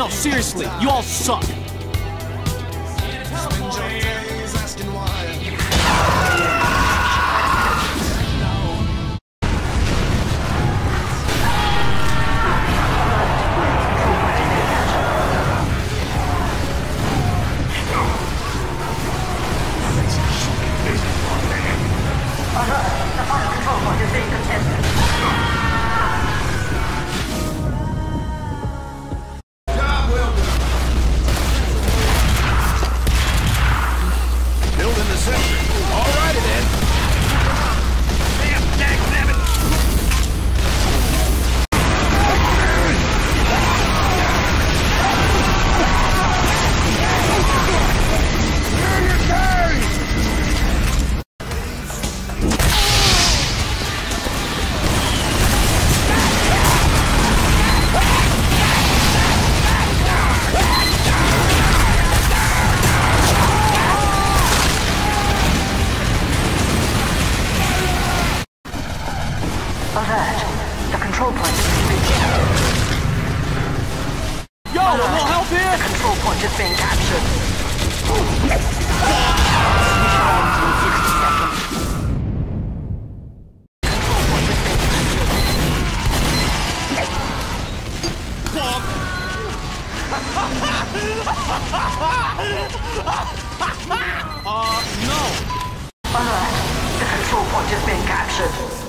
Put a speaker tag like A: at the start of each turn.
A: No, seriously, you all suck.
B: Oh, Building the sector. Alrighty
C: alert. The control point is being captured.
A: Yo, alert. a little help here?
C: The control point is being captured. Mission ends uh, no! Alert! The control point is being captured.